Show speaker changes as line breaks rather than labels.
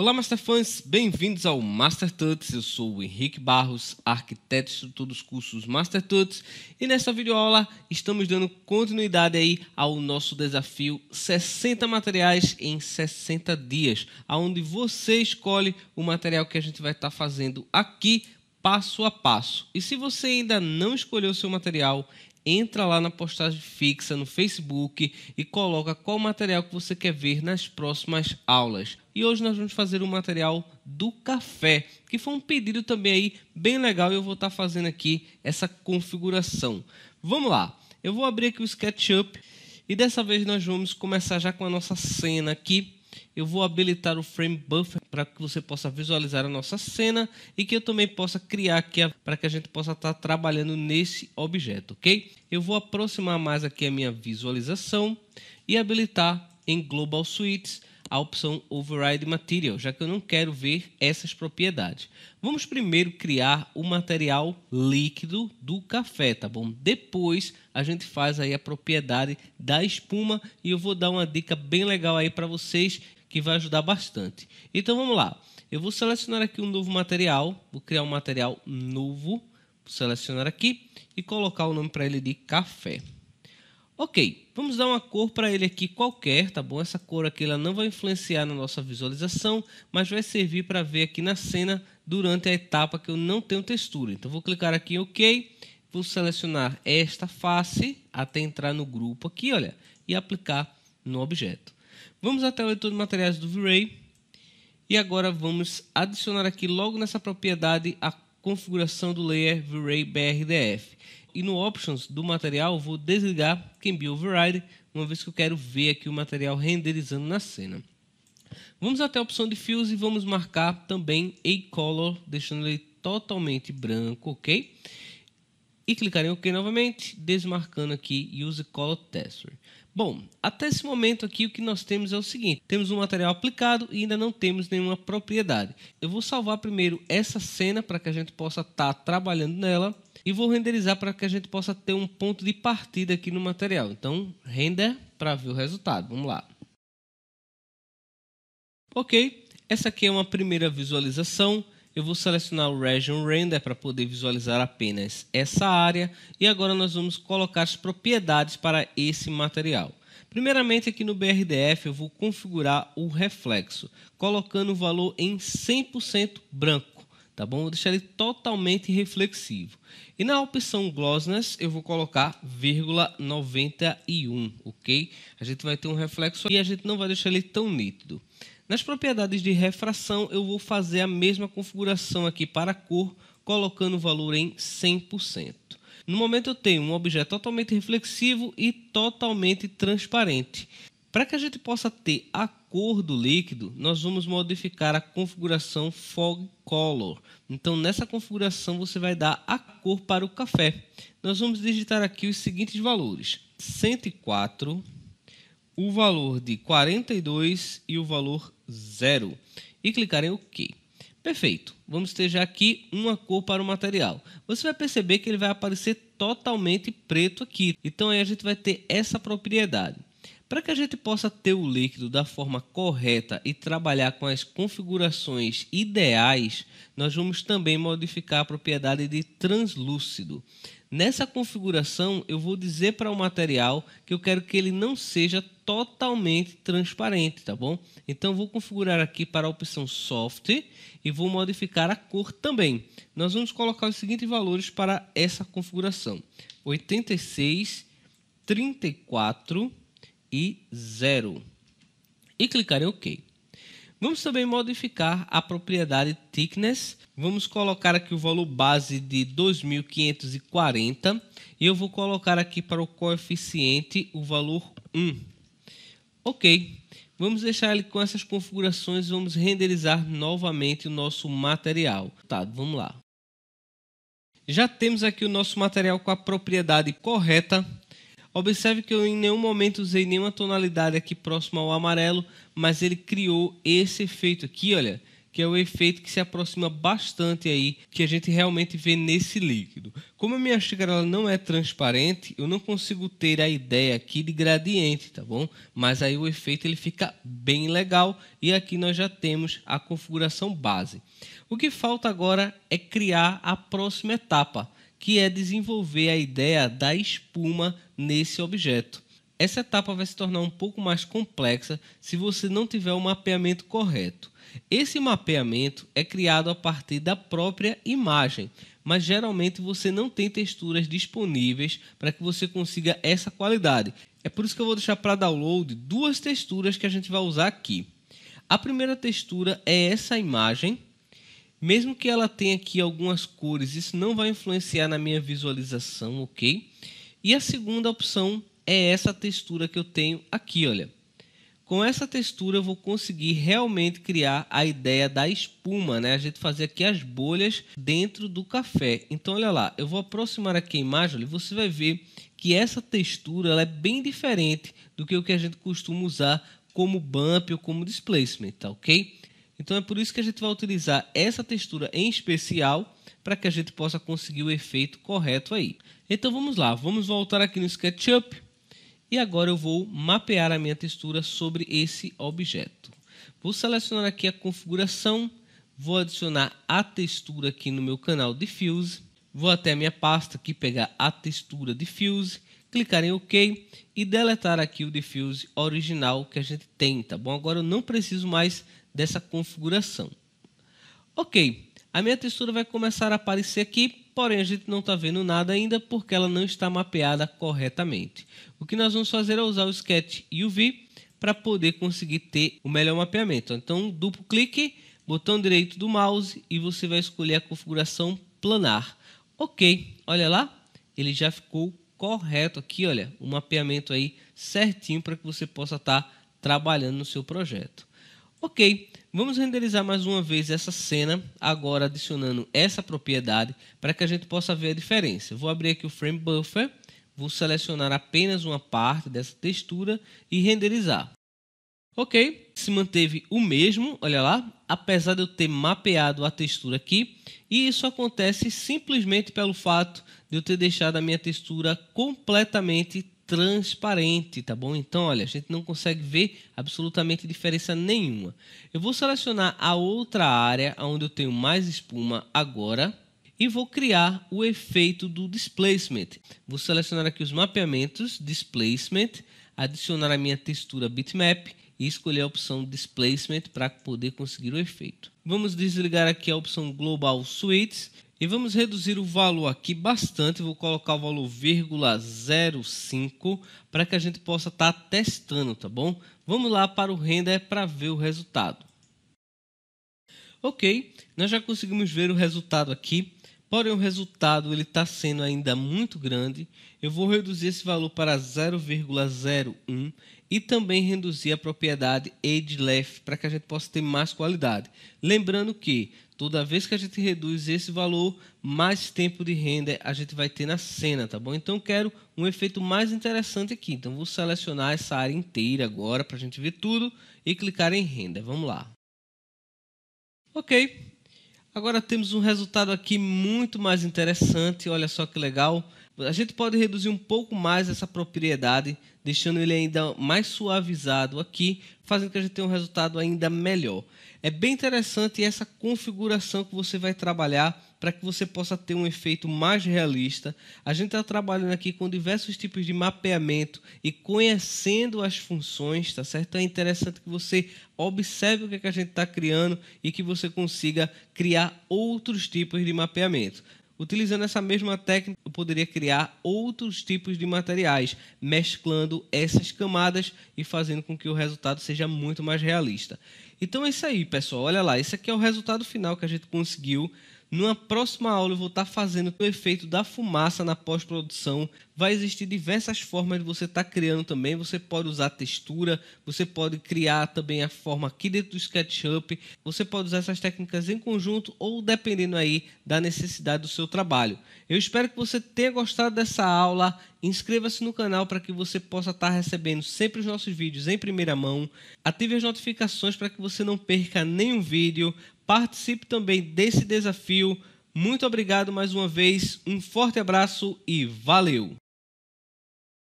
Olá, Masterfãs! Bem-vindos ao Master Tuts. Eu sou o Henrique Barros, arquiteto e instrutor dos cursos Master Tuts, e nesta videoaula estamos dando continuidade aí ao nosso desafio 60 materiais em 60 dias, aonde você escolhe o material que a gente vai estar fazendo aqui passo a passo. E se você ainda não escolheu o seu material, entra lá na postagem fixa no Facebook e coloca qual material que você quer ver nas próximas aulas. E hoje nós vamos fazer o material do café, que foi um pedido também aí bem legal e eu vou estar fazendo aqui essa configuração. Vamos lá. Eu vou abrir aqui o SketchUp e dessa vez nós vamos começar já com a nossa cena aqui eu vou habilitar o Frame Buffer para que você possa visualizar a nossa cena e que eu também possa criar aqui para que a gente possa estar tá trabalhando nesse objeto, ok? Eu vou aproximar mais aqui a minha visualização e habilitar em Global Suites a opção Override Material, já que eu não quero ver essas propriedades. Vamos primeiro criar o material líquido do café, tá bom? Depois a gente faz aí a propriedade da espuma e eu vou dar uma dica bem legal aí para vocês que vai ajudar bastante. Então vamos lá. Eu vou selecionar aqui um novo material, vou criar um material novo, vou selecionar aqui e colocar o nome para ele de café. Ok, vamos dar uma cor para ele aqui qualquer, tá bom? Essa cor aqui ela não vai influenciar na nossa visualização, mas vai servir para ver aqui na cena durante a etapa que eu não tenho textura. Então vou clicar aqui em OK, vou selecionar esta face até entrar no grupo aqui, olha, e aplicar no objeto. Vamos até o editor de materiais do V-Ray e agora vamos adicionar aqui logo nessa propriedade a configuração do layer V-Ray BRDF e no Options do material vou desligar Can Override, uma vez que eu quero ver aqui o material renderizando na cena. Vamos até a opção de Fios e vamos marcar também A Color, deixando ele totalmente branco, ok? E clicar em OK novamente, desmarcando aqui Use Color Tester. Bom, até esse momento aqui o que nós temos é o seguinte: temos um material aplicado e ainda não temos nenhuma propriedade. Eu vou salvar primeiro essa cena para que a gente possa estar tá trabalhando nela e vou renderizar para que a gente possa ter um ponto de partida aqui no material. Então, render para ver o resultado. Vamos lá. Ok, essa aqui é uma primeira visualização. Eu vou selecionar o Region Render para poder visualizar apenas essa área. E agora nós vamos colocar as propriedades para esse material. Primeiramente, aqui no BRDF, eu vou configurar o reflexo, colocando o valor em 100% branco tá bom? Vou deixar ele totalmente reflexivo. E na opção Glossness eu vou colocar vírgula 91, ok? A gente vai ter um reflexo e a gente não vai deixar ele tão nítido. Nas propriedades de refração eu vou fazer a mesma configuração aqui para a cor, colocando o valor em 100%. No momento eu tenho um objeto totalmente reflexivo e totalmente transparente. Para que a gente possa ter a cor do líquido, nós vamos modificar a configuração Fog Color. Então, nessa configuração, você vai dar a cor para o café. Nós vamos digitar aqui os seguintes valores: 104, o valor de 42 e o valor 0. E clicar em OK. Perfeito. Vamos ter já aqui uma cor para o material. Você vai perceber que ele vai aparecer totalmente preto aqui. Então, aí a gente vai ter essa propriedade. Para que a gente possa ter o líquido da forma correta e trabalhar com as configurações ideais, nós vamos também modificar a propriedade de translúcido. Nessa configuração, eu vou dizer para o material que eu quero que ele não seja totalmente transparente, tá bom? Então, vou configurar aqui para a opção Soft e vou modificar a cor também. Nós vamos colocar os seguintes valores para essa configuração: 86, 34 e 0. E clicar em OK. Vamos também modificar a propriedade thickness. Vamos colocar aqui o valor base de 2540 e eu vou colocar aqui para o coeficiente o valor 1. OK. Vamos deixar ele com essas configurações e vamos renderizar novamente o nosso material. Tá, vamos lá. Já temos aqui o nosso material com a propriedade correta Observe que eu em nenhum momento usei nenhuma tonalidade aqui próximo ao amarelo, mas ele criou esse efeito aqui, olha, que é o efeito que se aproxima bastante aí, que a gente realmente vê nesse líquido. Como a minha xícara não é transparente, eu não consigo ter a ideia aqui de gradiente, tá bom? Mas aí o efeito ele fica bem legal e aqui nós já temos a configuração base. O que falta agora é criar a próxima etapa, que é desenvolver a ideia da espuma nesse objeto. Essa etapa vai se tornar um pouco mais complexa se você não tiver o mapeamento correto. Esse mapeamento é criado a partir da própria imagem, mas geralmente você não tem texturas disponíveis para que você consiga essa qualidade. É por isso que eu vou deixar para download duas texturas que a gente vai usar aqui. A primeira textura é essa imagem. Mesmo que ela tenha aqui algumas cores, isso não vai influenciar na minha visualização, ok? E a segunda opção é essa textura que eu tenho aqui, olha. Com essa textura eu vou conseguir realmente criar a ideia da espuma, né? A gente fazer aqui as bolhas dentro do café. Então olha lá, eu vou aproximar aqui a imagem e você vai ver que essa textura ela é bem diferente do que o que a gente costuma usar como bump ou como displacement, tá ok? Então é por isso que a gente vai utilizar essa textura em especial para que a gente possa conseguir o efeito correto aí. Então vamos lá, vamos voltar aqui no SketchUp e agora eu vou mapear a minha textura sobre esse objeto. Vou selecionar aqui a configuração, vou adicionar a textura aqui no meu canal Diffuse, vou até a minha pasta aqui pegar a textura Diffuse, clicar em OK e deletar aqui o Diffuse original que a gente tem, tá bom? Agora eu não preciso mais dessa configuração. Ok, a minha textura vai começar a aparecer aqui, porém a gente não está vendo nada ainda porque ela não está mapeada corretamente. O que nós vamos fazer é usar o Sketch UV para poder conseguir ter o melhor mapeamento. Então, duplo clique, botão direito do mouse e você vai escolher a configuração planar. Ok, olha lá, ele já ficou correto aqui, olha, o mapeamento aí certinho para que você possa estar tá trabalhando no seu projeto. Ok, vamos renderizar mais uma vez essa cena, agora adicionando essa propriedade para que a gente possa ver a diferença. vou abrir aqui o Frame Buffer, vou selecionar apenas uma parte dessa textura e renderizar. Ok, se manteve o mesmo, olha lá, apesar de eu ter mapeado a textura aqui, e isso acontece simplesmente pelo fato de eu ter deixado a minha textura completamente transparente, tá bom? Então, olha, a gente não consegue ver absolutamente diferença nenhuma. Eu vou selecionar a outra área onde eu tenho mais espuma agora e vou criar o efeito do displacement. Vou selecionar aqui os mapeamentos, displacement, adicionar a minha textura bitmap e escolher a opção displacement para poder conseguir o efeito. Vamos desligar aqui a opção global suites e vamos reduzir o valor aqui bastante, vou colocar o valor 0,05 para que a gente possa estar tá testando, tá bom? Vamos lá para o render para ver o resultado. Ok, nós já conseguimos ver o resultado aqui, porém o resultado ele está sendo ainda muito grande. Eu vou reduzir esse valor para 0,01 e também reduzir a propriedade Age Left para que a gente possa ter mais qualidade. Lembrando que Toda vez que a gente reduz esse valor, mais tempo de render a gente vai ter na cena, tá bom? Então quero um efeito mais interessante aqui. Então vou selecionar essa área inteira agora para a gente ver tudo e clicar em render. Vamos lá. Ok. Agora temos um resultado aqui muito mais interessante. Olha só que legal. A gente pode reduzir um pouco mais essa propriedade, deixando ele ainda mais suavizado aqui, fazendo que a gente tenha um resultado ainda melhor. É bem interessante essa configuração que você vai trabalhar para que você possa ter um efeito mais realista. A gente está trabalhando aqui com diversos tipos de mapeamento e conhecendo as funções, tá certo? É interessante que você observe o que, é que a gente está criando e que você consiga criar outros tipos de mapeamento. Utilizando essa mesma técnica, eu poderia criar outros tipos de materiais, mesclando essas camadas e fazendo com que o resultado seja muito mais realista. Então é isso aí, pessoal. Olha lá, esse aqui é o resultado final que a gente conseguiu numa próxima aula eu vou estar fazendo o efeito da fumaça na pós-produção. Vai existir diversas formas de você estar criando também. Você pode usar textura, você pode criar também a forma aqui dentro do SketchUp. Você pode usar essas técnicas em conjunto ou dependendo aí da necessidade do seu trabalho. Eu espero que você tenha gostado dessa aula. Inscreva-se no canal para que você possa estar recebendo sempre os nossos vídeos em primeira mão. Ative as notificações para que você não perca nenhum vídeo participe também desse desafio. Muito obrigado mais uma vez, um forte abraço e valeu!